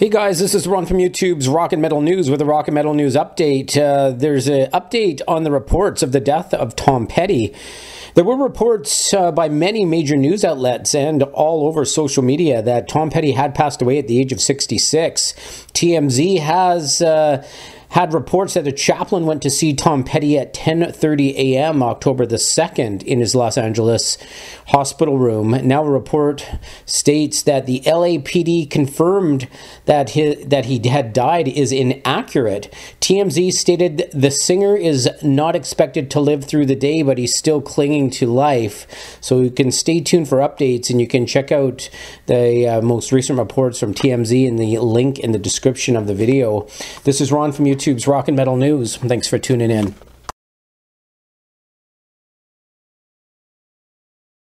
Hey guys, this is Ron from YouTube's Rock and Metal News with a Rock and Metal News update. Uh, there's an update on the reports of the death of Tom Petty. There were reports uh, by many major news outlets and all over social media that Tom Petty had passed away at the age of 66. TMZ has. Uh, had reports that the chaplain went to see Tom Petty at 10:30 a.m. October the 2nd in his Los Angeles hospital room. Now a report states that the LAPD confirmed that he, that he had died is inaccurate. TMZ stated the singer is not expected to live through the day but he's still clinging to life. So you can stay tuned for updates and you can check out the uh, most recent reports from TMZ in the link in the description of the video. This is Ron from YouTube YouTube's Rock and Metal News. Thanks for tuning in.